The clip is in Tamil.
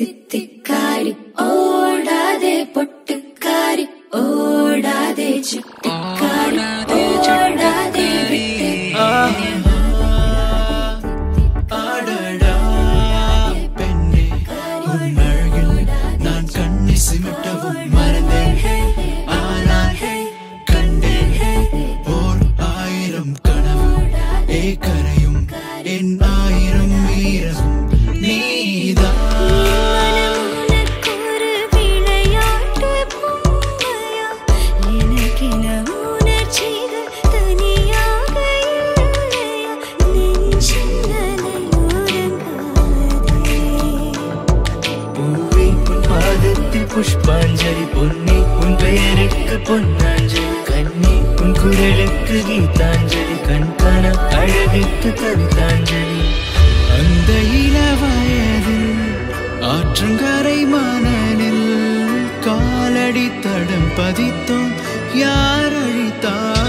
தித்திக்காரி ஓடாதே பொட்டுக்காரி ஓடாதே சிட்டுக்காரி ஓடாதே சிமிட்டவும் மறந்தேன் ஆனால் கண்டேன் ஓர் ஆயிரம் கனவு ஏ கரையும் என் ஆயிரம் வீரமும் நீதான் புஷ்பாஞ்சலி பொன்னி உன் பெயருக்கு பொன்னாஞ்சலி கண்ணி உன் குரலுக்கு கீதாஞ்சலி கண்காண அழகுக்கு கவிதாஞ்சலி. அந்த இள வயதில் ஆற்றங்கரை மணலில் காலடி தடம் பதித்தோம் யார் அழித்தார்?